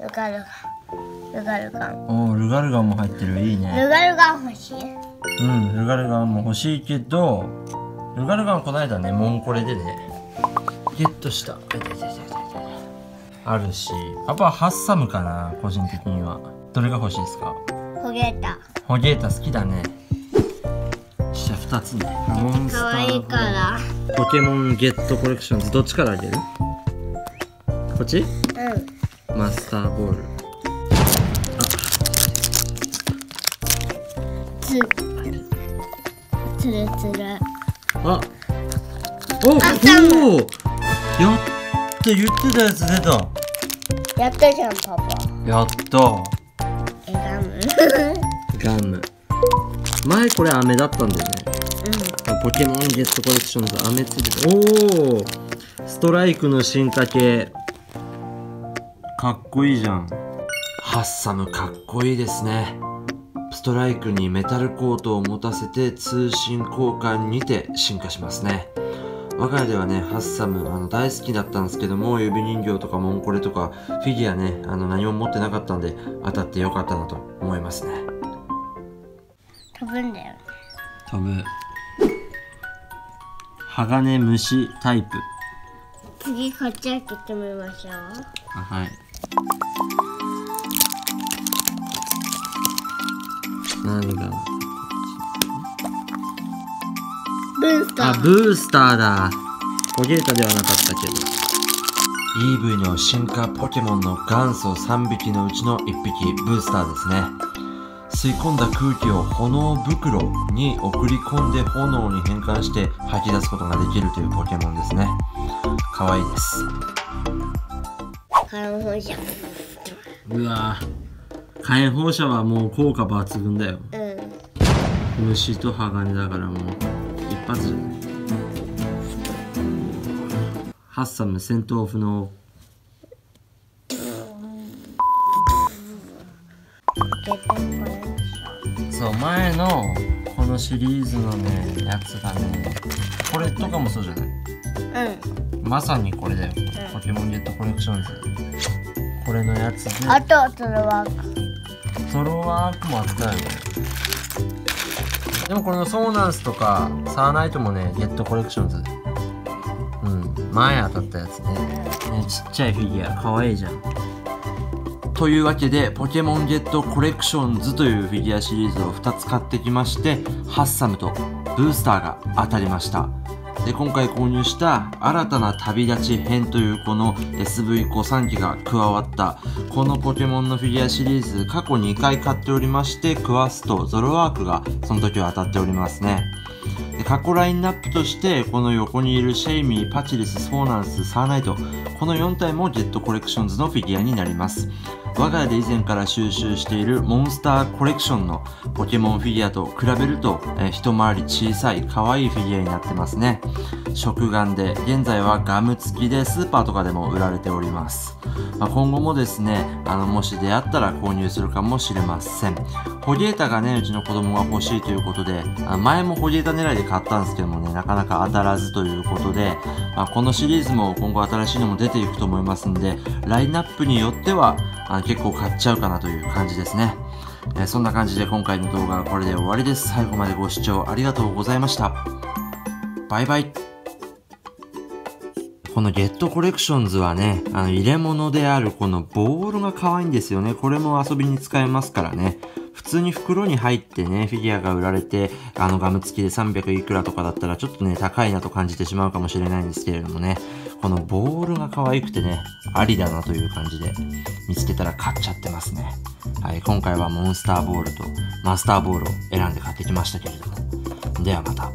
ルガルガ。ンルガルガン。おールガルガンも入ってる。いいね。ルガルガン欲しい。うんルガルガンも欲しいけどルガルガンこの間ねモンコレでね。ゲットした。あるし。パパはハッサムかな個人的には。どれが欲しいですか？焦げたホゲータ好きだね。じゃあ2つね。モンスタ可愛いーからポケモンゲットコレクションズ。どっちからあげる？こっち？うんマスターボール。つつるつる。あおおおやって言ってたやつ出た。やったじゃんパパ。やった。えガム。ガム。前これ飴だったんだよね。うポケモンゲットコレクションズ飴ついてた。おおストライクの進化系かっこいいじゃん。ハッサムかっこいいですね。ストライクにメタルコートを持たせて通信交換にて進化しますね。我が家ではね、ハッサム、あの、大好きだったんですけども、指人形とかモンコレとか、フィギュアね、あの、何も持ってなかったんで、当たってよかったなと思いますね。ん飛ぶんだよね。飛ぶ。鋼虫タイプ。次こっち開けてみましょう。あはい何が？ブースタあーブースターだ。ポゲータではなかったけど。EV の進化ポケモンの元祖3匹のうちの1匹ブースターですね。吸い込んだ空気を炎袋に送り込んで炎に変換して吐き出すことができるというポケモンですね。可愛いですカランホじゃんうわ。火炎放射はもう効果抜群だよ。うん。虫と鋼だからもう一発じゃない。ハッサム戦闘不能。そう前のこのシリーズのねやつがねこれとかもそうじゃないョンまさにこれだよ、ポケモンゲットコレクションズ。これのやつで。うんあとそれはトロワークもあったよね。でもこのソーナンスとかサーナイトもねゲットコレクションズ。うん。前当たったやつねねちっちゃいフィギュア。かわいいじゃん。というわけでポケモンゲットコレクションズというフィギュアシリーズを2つ買ってきましてハッサムとブースターが当たりましたで今回購入した新たな旅立ち編というこの SV 古参機が加わったこのポケモンのフィギュアシリーズ過去2回買っておりましてクワストゾロワークがその時は当たっておりますね。で過去ラインナップとしてこの横にいるシェイミー、パチリス、ソーナンス、サーナイトこの4体もゲットコレクションズのフィギュアになります。我が家で以前から収集しているモンスターコレクションのポケモンフィギュアと比べると、えー一回り小さい可愛いフィギュアになってますね。食玩で現在はガム付きでスーパーとかでも売られております、まあ、今後もですねあのもし出会ったら購入するかもしれません。ホゲータがねうちの子供が欲しいということであ前もホゲータ狙いで買ったんですけどもねなかなか当たらずということで、まあ、このシリーズも今後新しいのも出ていくと思いますんでラインナップによってはあ結構買っちゃうかなという感じですねえそんな感じで今回の動画はこれで終わりです。最後までご視聴ありがとうございました。バイバイ。このゲットコレクションズはね、あの入れ物であるこのボールが可愛いんですよね。これも遊びに使えますからね。普通に袋に入ってね、フィギュアが売られて、あのガム付きで300いくらとかだったらちょっとね、高いなと感じてしまうかもしれないんですけれどもね。このボールが可愛くてね、ありだなという感じで、見つけたら買っちゃってますね。はい、今回はモンスターボールとマスターボールを選んで買ってきましたけれども。ではまた。